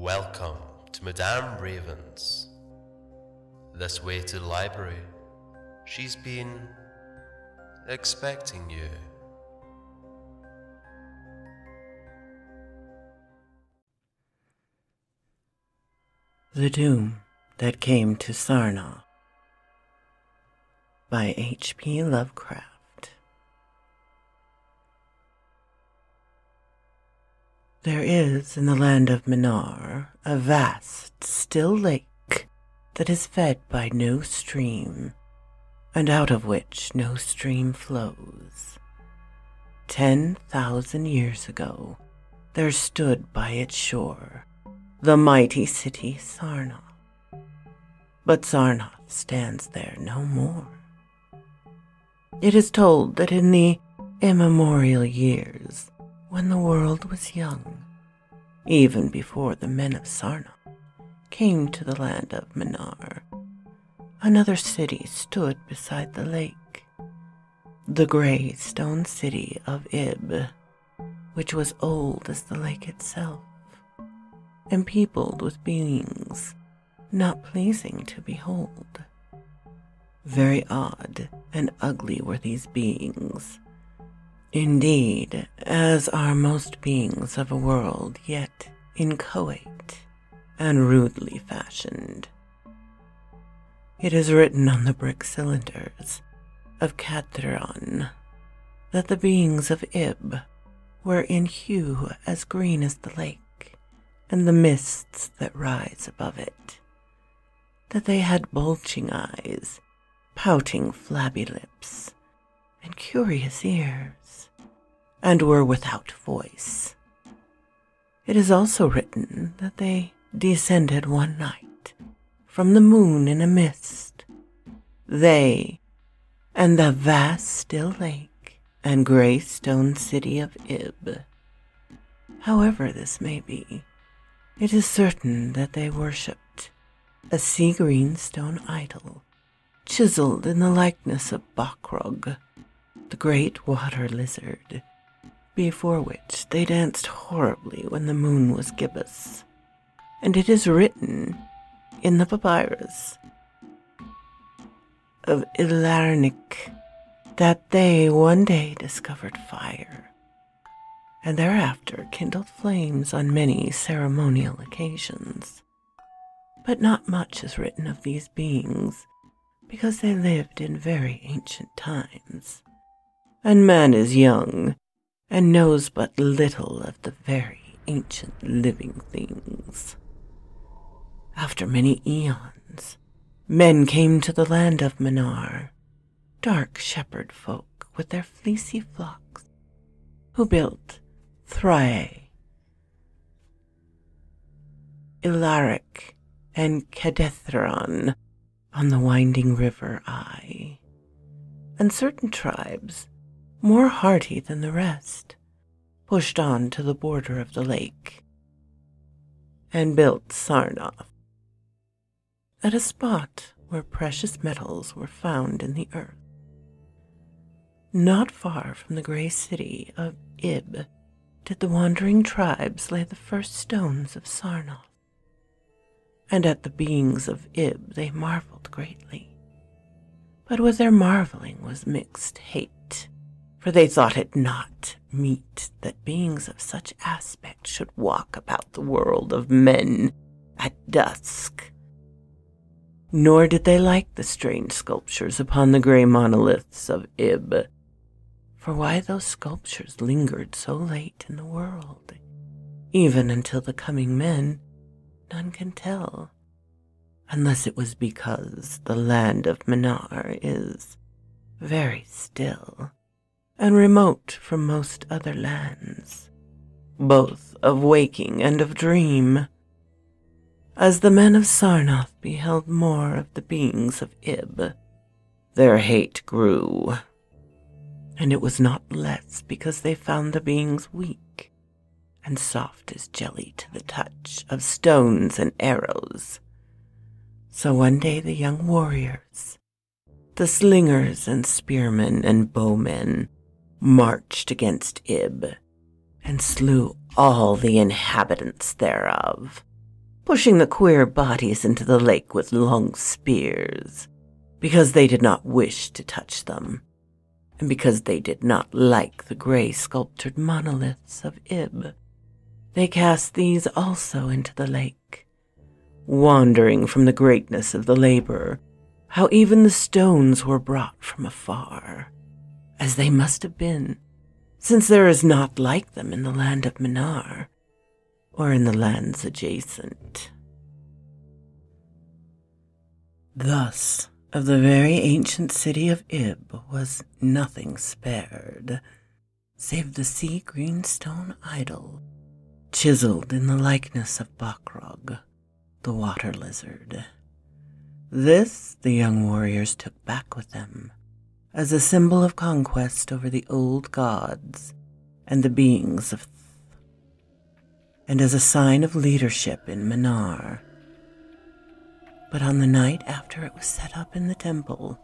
Welcome to Madame Raven's. This way to the library. She's been expecting you. The Doom That Came to Sarnath by H.P. Lovecraft. There is in the land of Minar a vast, still lake that is fed by no stream, and out of which no stream flows. Ten thousand years ago, there stood by its shore the mighty city Sarnath. But Sarnath stands there no more. It is told that in the immemorial years, when the world was young, even before the men of Sarnath came to the land of Minar, another city stood beside the lake, the gray stone city of Ib, which was old as the lake itself and peopled with beings not pleasing to behold. Very odd and ugly were these beings. Indeed, as are most beings of a world yet inchoate and rudely fashioned. It is written on the brick cylinders of Kadatheron that the beings of Ib were in hue as green as the lake and the mists that rise above it. That they had bulging eyes, pouting flabby lips, and curious ears, and were without voice. It is also written that they descended one night from the moon in a mist. They and the vast still lake and gray stone city of Ib. However this may be, it is certain that they worshipped a sea green stone idol, chiseled in the likeness of Bokrug, the great water lizard, before which they danced horribly when the moon was gibbous. And it is written in the papyrus of Ilarnek that they one day discovered fire and thereafter kindled flames on many ceremonial occasions. But not much is written of these beings, because they lived in very ancient times, and man is young and knows but little of the very ancient living things. After many eons, men came to the land of Minar, dark shepherd folk with their fleecy flocks, who built Thraa, Ilarnek, and Kadatheron on the winding river Ai, and certain tribes, more hardy than the rest, pushed on to the border of the lake and built Sarnath at a spot where precious metals were found in the earth. Not far from the gray city of Ib did the wandering tribes lay the first stones of Sarnath. And at the beings of Ib they marveled greatly. But with their marveling was mixed hate, for they thought it not meet that beings of such aspect should walk about the world of men at dusk. Nor did they like the strange sculptures upon the gray monoliths of Ib, for why those sculptures lingered so late in the world, even until the coming men, none can tell, unless it was because the land of Minar is very still and remote from most other lands, both of waking and of dream. As the men of Sarnath beheld more of the beings of Ib, their hate grew and it was not less because they found the beings weak and soft as jelly to the touch of stones and arrows. So one day the young warriors, the slingers and spearmen and bowmen, marched against Ib and slew all the inhabitants thereof, pushing the queer bodies into the lake with long spears, because they did not wish to touch them, and because they did not like the gray sculptured monoliths of Ib. They cast these also into the lake, wandering from the greatness of the labor, how even the stones were brought from afar, as they must have been, since there is not like them in the land of Minar, or in the lands adjacent. Thus, of the very ancient city of Ib was nothing spared, save the sea green stone idol, chiseled in the likeness of Bokrug, the water lizard. This the young warriors took back with them as a symbol of conquest over the old gods and the beings of Th, and as a sign of leadership in Minar. But on the night after it was set up in the temple,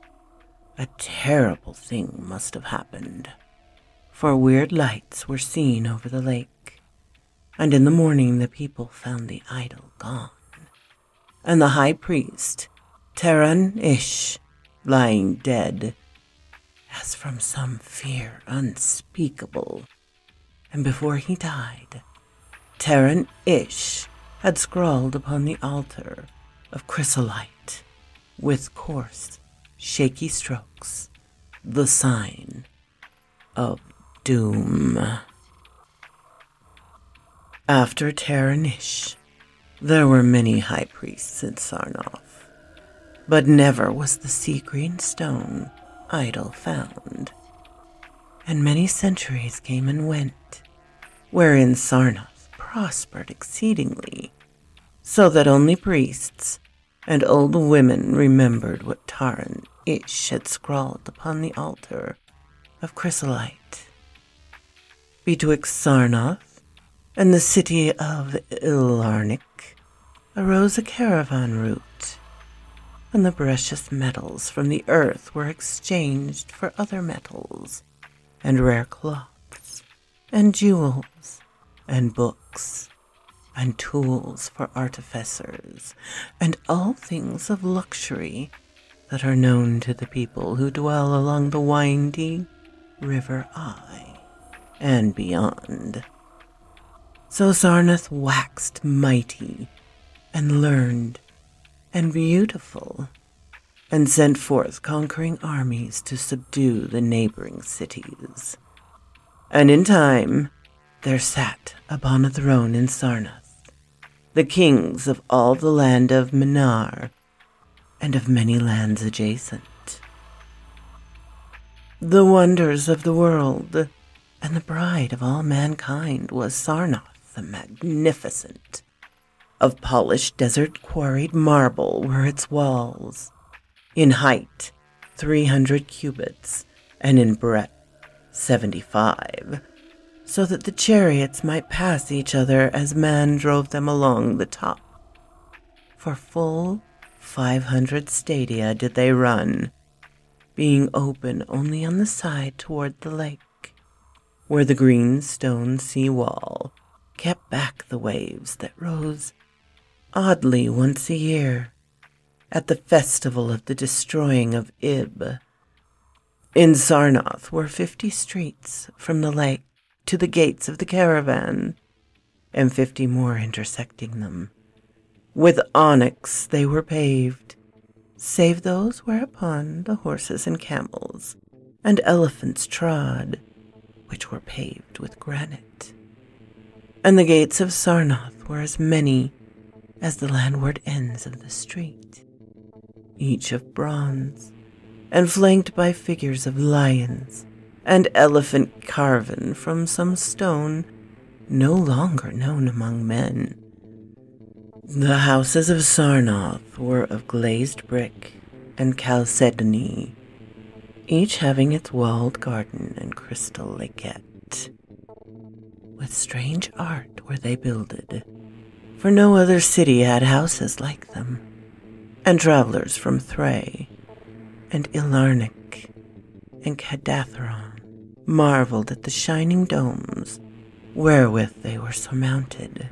a terrible thing must have happened, for weird lights were seen over the lake, and in the morning the people found the idol gone, and the high priest, Taran-Ish, lying dead, as from some fear unspeakable, and before he died, Terran Ish had scrawled upon the altar of chrysolite with coarse, shaky strokes the sign of doom. After Taran-Ish, there were many high priests in Sarnath, but never was the sea green stone idol found. And many centuries came and went, wherein Sarnath prospered exceedingly, so that only priests and old women remembered what Taran Ish had scrawled upon the altar of chrysolite. Betwixt Sarnath and the city of Ilarnek arose a caravan route, and the precious metals from the earth were exchanged for other metals, and rare cloths, and jewels, and books, and tools for artificers, and all things of luxury that are known to the people who dwell along the windy River Ai and beyond. So Sarnath waxed mighty and learned and beautiful, and sent forth conquering armies to subdue the neighboring cities. And in time, there sat upon a throne in Sarnath the kings of all the land of Minar and of many lands adjacent. The wonders of the world and the bride of all mankind was Sarnath the Magnificent. Of polished desert quarried marble were its walls, in height three hundred cubits, and in breadth seventy five so that the chariots might pass each other as man drove them along the top. For full five hundred stadia did they run, being open only on the side toward the lake, where the green stone sea wall kept back the waves that rose oddly once a year at the festival of the destroying of Ib. In Sarnath were fifty streets from the lake to the gates of the caravan, and fifty more intersecting them. With onyx they were paved, save those whereupon the horses and camels and elephants trod, which were paved with granite. And the gates of Sarnath were as many as the landward ends of the street, each of bronze, and flanked by figures of lions and elephant carven from some stone no longer known among men. The houses of Sarnath were of glazed brick and chalcedony, each having its walled garden and crystal lakelet. With strange art were they builded, for no other city had houses like them, and travelers from Thraa and Ilarnek and Kadatheron marveled at the shining domes wherewith they were surmounted.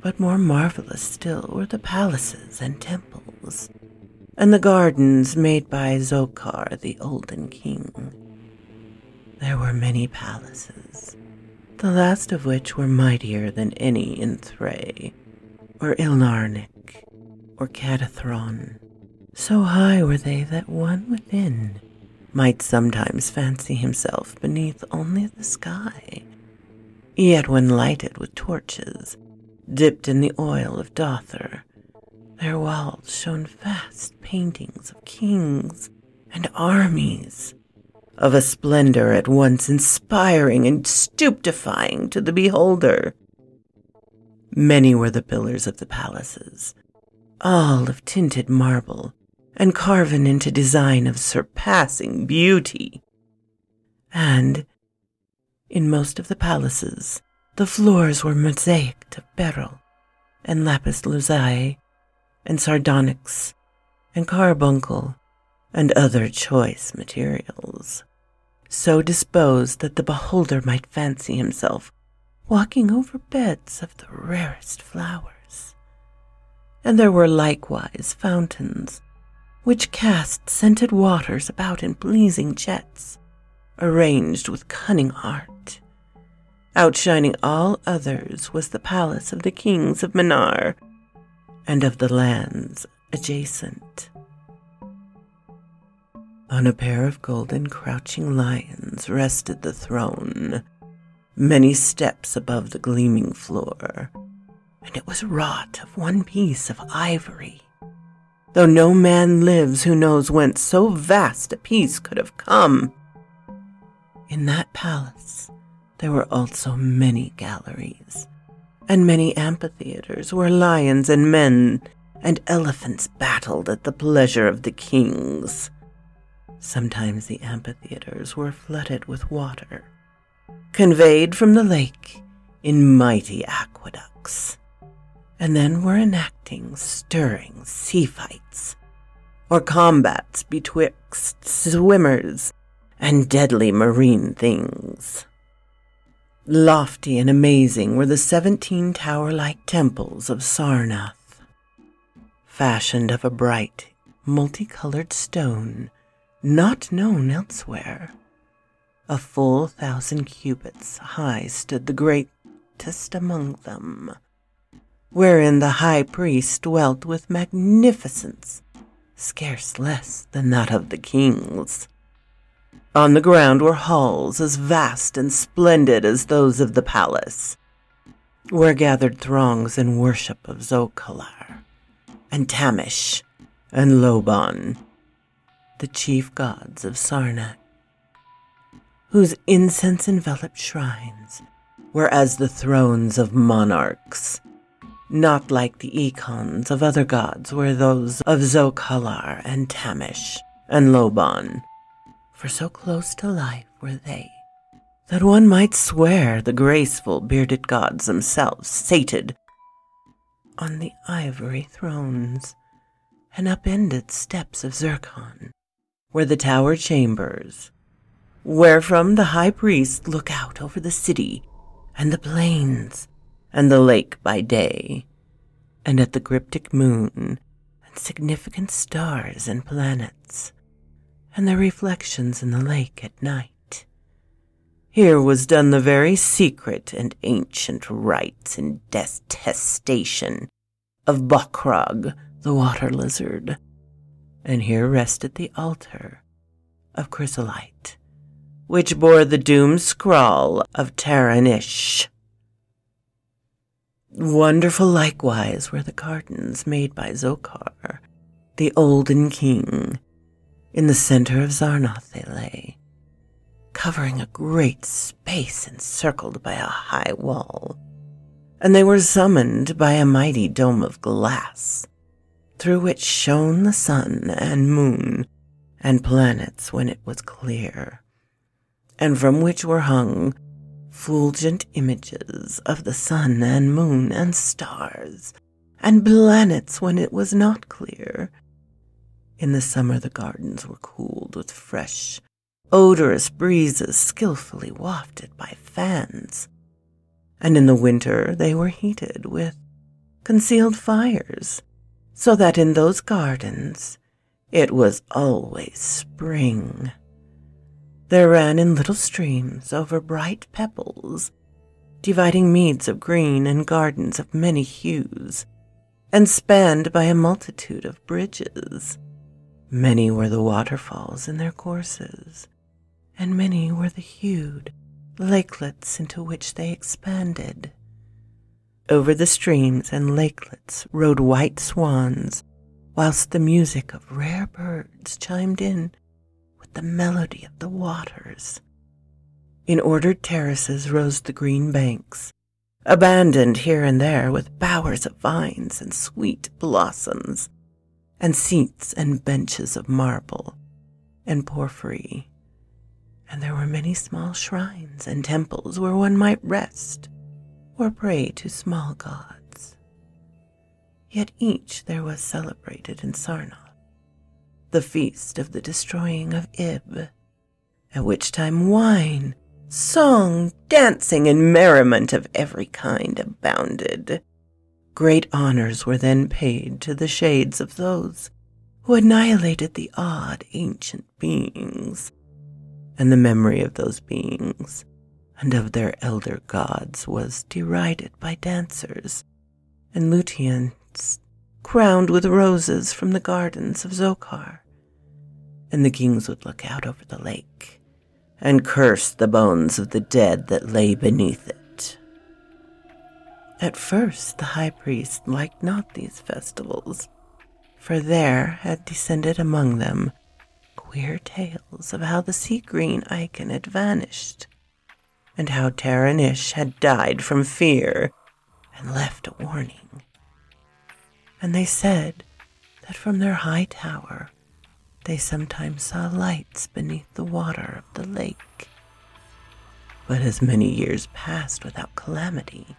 But more marvelous still were the palaces and temples, and the gardens made by Zokkar, the Olden King. There were many palaces, the last of which were mightier than any in Thraa, or Ilarnek, or Kadatheron. So high were they that one within might sometimes fancy himself beneath only the sky. Yet when lighted with torches, dipped in the oil of Dothur, their walls shone vast paintings of kings and armies, of a splendor at once inspiring and stupefying to the beholder. Many were the pillars of the palaces, all of tinted marble and carven into design of surpassing beauty. And in most of the palaces, the floors were mosaiced of beryl and lapis lazuli and sardonyx and carbuncle and other choice materials, so disposed that the beholder might fancy himself walking over beds of the rarest flowers. And there were likewise fountains which cast scented waters about in pleasing jets, arranged with cunning art. Outshining all others was the palace of the kings of Minar and of the lands adjacent. On a pair of golden crouching lions rested the throne, many steps above the gleaming floor, and it was wrought of one piece of ivory though no man lives who knows whence so vast a piece could have come. In that palace there were also many galleries, and many amphitheaters where lions and men and elephants battled at the pleasure of the kings. Sometimes the amphitheaters were flooded with water, conveyed from the lake in mighty aqueducts and then were enacting stirring sea fights, or combats betwixt swimmers and deadly marine things. Lofty and amazing were the seventeen tower like temples of Sarnath, fashioned of a bright, multicolored stone not known elsewhere. A full thousand cubits high stood the greatest among them wherein the high priest dwelt with magnificence, scarce less than that of the kings. On the ground were halls as vast and splendid as those of the palace, where gathered throngs in worship of Zo-Kalar, and Tamash, and Lobon, the chief gods of Sarnath, whose incense enveloped shrines were as the thrones of monarchs not like the icons of other gods were those of Zo-Kalar and Tamash and Lobon, for so close to life were they that one might swear the graceful bearded gods themselves sated on the ivory thrones and upended steps of Zircon were the tower chambers, wherefrom the high priest look out over the city and the plains and the lake by day, and at the cryptic moon and significant stars and planets, and their reflections in the lake at night. Here was done the very secret and ancient rites and detestation of Bokrug, the water lizard, and here rested the altar of chrysolite, which bore the doomed scrawl of Taran-Ish. Wonderful likewise were the gardens made by Zokkar, the olden king. In the center of Sarnath they lay, covering a great space encircled by a high wall, and they were summoned by a mighty dome of glass, through which shone the sun and moon and planets when it was clear, and from which were hung fulgent images of the sun and moon and stars and planets when it was not clear. In the summer, the gardens were cooled with fresh, odorous breezes skillfully wafted by fans, and in the winter, they were heated with concealed fires, so that in those gardens it was always spring. There ran in little streams over bright pebbles, dividing meads of green and gardens of many hues, and spanned by a multitude of bridges. Many were the waterfalls in their courses, and many were the hued lakelets into which they expanded. Over the streams and lakelets rode white swans, whilst the music of rare birds chimed in with the melody of the waters. In ordered terraces rose the green banks, abandoned here and there with bowers of vines and sweet blossoms, and seats and benches of marble and porphyry. And there were many small shrines and temples where one might rest or pray to small gods. Yet each there was celebrated in Sarnath, the feast of the destroying of Ib, at which time wine, song, dancing, and merriment of every kind abounded Great honors were then paid to the shades of those who annihilated the odd ancient beings, and the memory of those beings and of their elder gods was derided by dancers and lutanists crowned with roses from the gardens of Zokkar. And the kings would look out over the lake and curse the bones of the dead that lay beneath it at first, the high priest liked not these festivals, for there had descended among them queer tales of how the sea green icon had vanished, and how Taran-Ish had died from fear and left a warning. And they said that from their high tower they sometimes saw lights beneath the water of the lake. But as many years passed without calamity,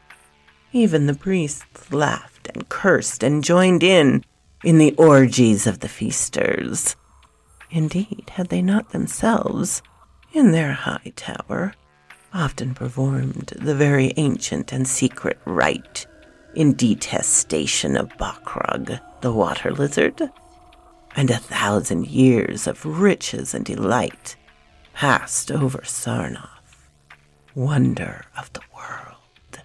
even the priests laughed and cursed and joined in in the orgies of the feasters. Indeed, had they not themselves, in their high tower, often performed the very ancient and secret rite in detestation of Bokrug, the water lizard, and a thousand years of riches and delight passed over Sarnath, wonder of the world.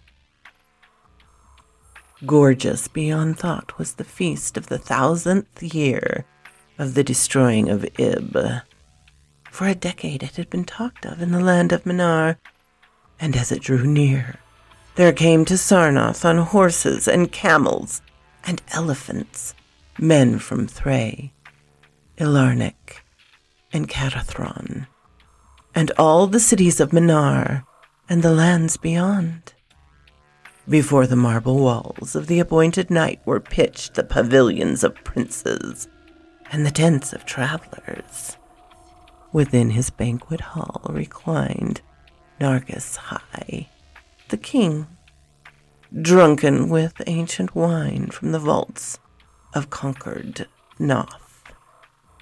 Gorgeous beyond thought was the feast of the thousandth year of the destroying of Ib. For a decade it had been talked of in the land of Minar, and as it drew near, there came to Sarnath on horses and camels and elephants men from Thraa, Ilarnek, and Kadatheron, and all the cities of Minar and the lands beyond. Before the marble walls of the appointed night were pitched the pavilions of princes and the tents of travelers. Within his banquet hall reclined Nargis-Hei, the king, drunken with ancient wine from the vaults of conquered Pnoth,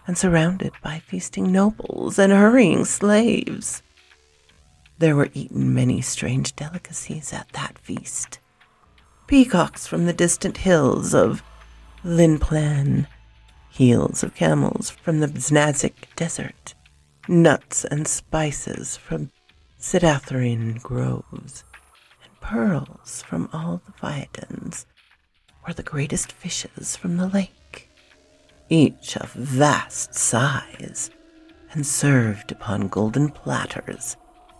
and surrounded by feasting nobles and hurrying slaves. There were eaten many strange delicacies at that feast. Peacocks from the distant hills of Implan, heels of camels from the Bnazic desert, nuts and spices from Sydathrian groves, and pearls from all the Viadans, were the greatest fishes from the lake, each of vast size, and served upon golden platters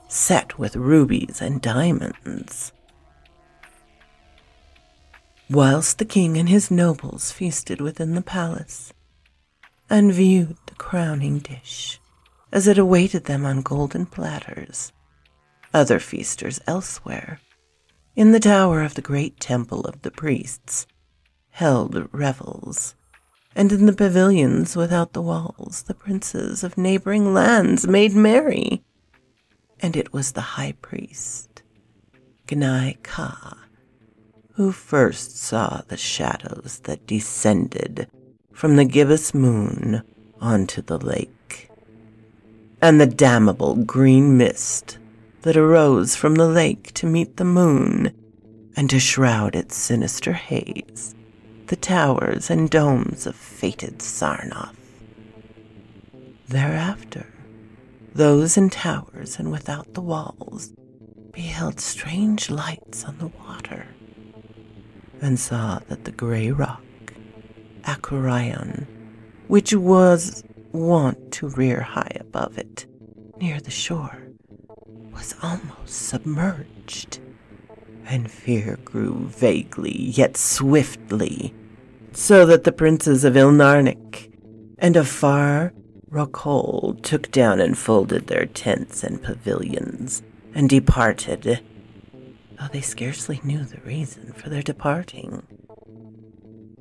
set with rubies and diamonds. Whilst the king and his nobles feasted within the palace, and viewed the crowning dish as it awaited them on golden platters, other feasters elsewhere, in the tower of the great temple of the priests, held revels, and in the pavilions without the walls the princes of neighboring lands made merry. And it was the high priest, Gnai-Kah, who first saw the shadows that descended from the gibbous moon onto the lake, and the damnable green mist that arose from the lake to meet the moon and to shroud its sinister haze, the towers and domes of fated Sarnath. Thereafter, those in towers and without the walls beheld strange lights on the water, and saw that the grey rock, Akurion, which was wont to rear high above it, near the shore, was almost submerged, and fear grew vaguely yet swiftly, so that the princes of Ilarnek and of far Rokol took down and folded their tents and pavilions and departed, though they scarcely knew the reason for their departing.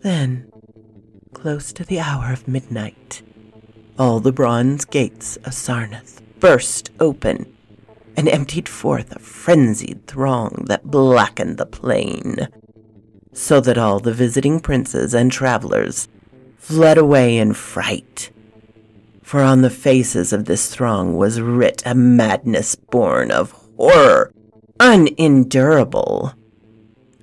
Then, close to the hour of midnight, all the bronze gates of Sarnath burst open and emptied forth a frenzied throng that blackened the plain, so that all the visiting princes and travelers fled away in fright for on the faces of this throng was writ a madness born of horror unendurable,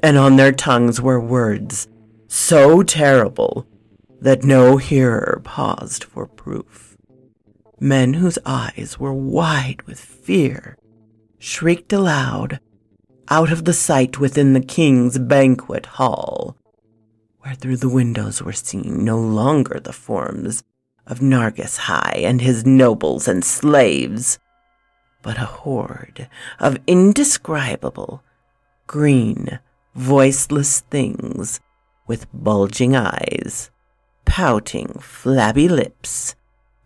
and on their tongues were words so terrible that no hearer paused for proof. Men whose eyes were wide with fear shrieked aloud out of the sight within the king's banquet hall, where through the windows were seen no longer the forms of Nargis-Hei and his nobles and slaves, but a horde of indescribable, green, voiceless things with bulging eyes, pouting, flabby lips,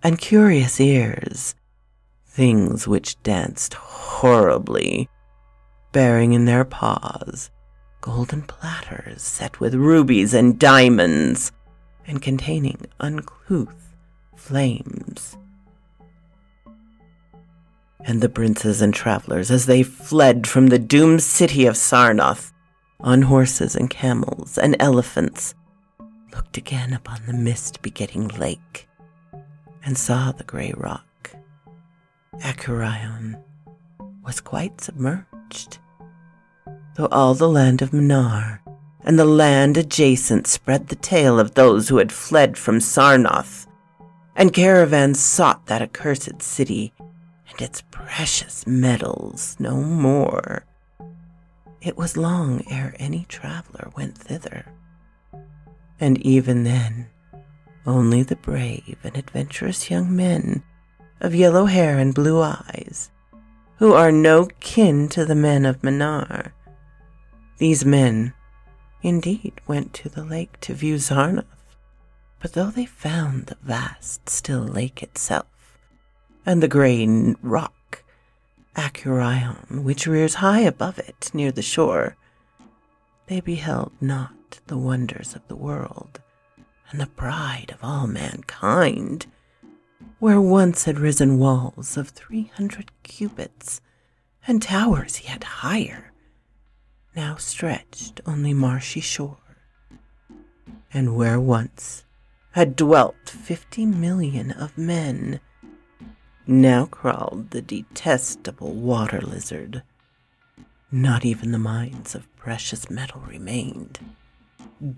and curious ears, things which danced horribly, bearing in their paws golden platters set with rubies and diamonds, and containing uncouth flames. And the princes and travelers, as they fled from the doomed city of Sarnath, on horses and camels and elephants, looked again upon the mist begetting lake, and saw the grey rock. Akurion was quite submerged, though all the land of Minar and the land adjacent spread the tale of those who had fled from Sarnath, and caravans sought that accursed city and its precious metals no more. It was long ere any traveler went thither, and even then, only the brave and adventurous young men of yellow hair and blue eyes, who are no kin to the men of Minar. These men, indeed, went to the lake to view Sarnath, but though they found the vast, still lake itself, and the grey rock, Akurion, which rears high above it near the shore, they beheld not the wonders of the world and the pride of all mankind, where once had risen walls of three hundred cubits and towers yet higher, now stretched only marshy shore, and where once had dwelt fifty million of men. Now crawled the detestable water lizard. Not even the mines of precious metal remained.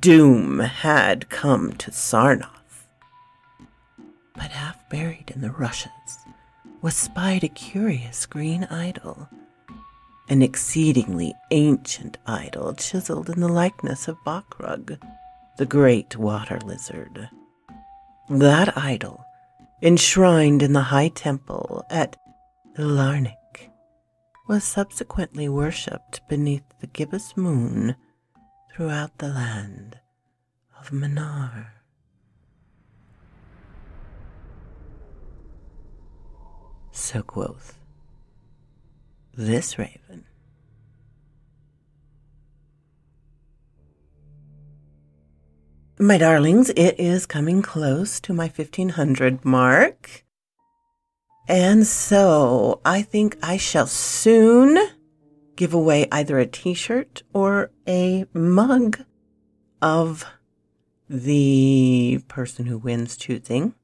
Doom had come to Sarnath. But half buried in the rushes was spied a curious green idol, an exceedingly ancient idol chiseled in the likeness of Bokrug, the great water lizard. That idol, enshrined in the high temple at Ilarnek, was subsequently worshipped beneath the gibbous moon throughout the land of Minar. So quoth this raven. My darlings, it is coming close to my 1500 mark. And so I think I shall soon give away either a t shirt or a mug of the person who wins choosing.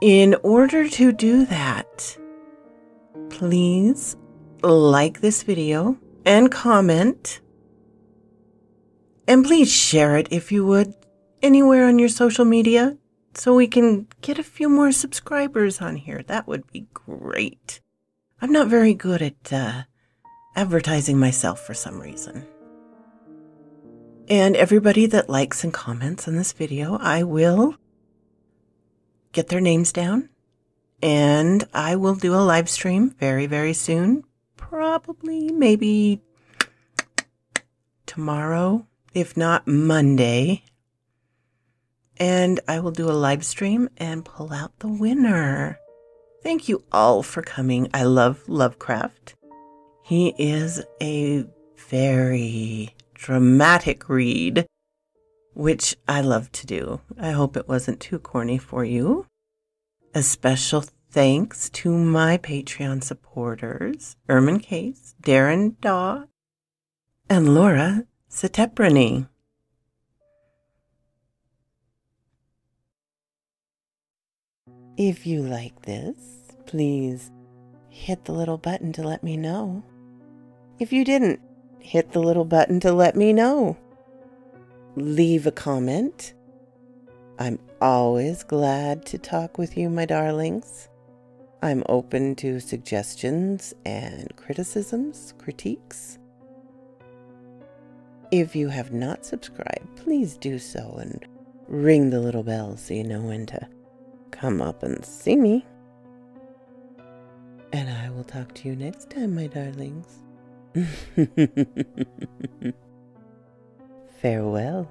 In order to do that, please like this video and comment. And please share it if you would anywhere on your social media so we can get a few more subscribers on here. That would be great. I'm not very good at uh, advertising myself for some reason. And everybody that likes and comments on this video, I will get their names down and I will do a live stream very, very soon. Probably, maybe tomorrow, if not Monday. And I will do a live stream and pull out the winner. Thank you all for coming. I love Lovecraft. He is a very dramatic read, which I love to do. I hope it wasn't too corny for you. A special thanks to my Patreon supporters, Ermin Case, Darren Daw, and Laura Seteprany. If you like this, please hit the little button to let me know. If you didn't, hit the little button to let me know. Leave a comment. I'm always glad to talk with you, my darlings. I'm open to suggestions and criticisms, critiques. If you have not subscribed, please do so and ring the little bell so you know when to come up and see me. And I will talk to you next time, my darlings. Farewell.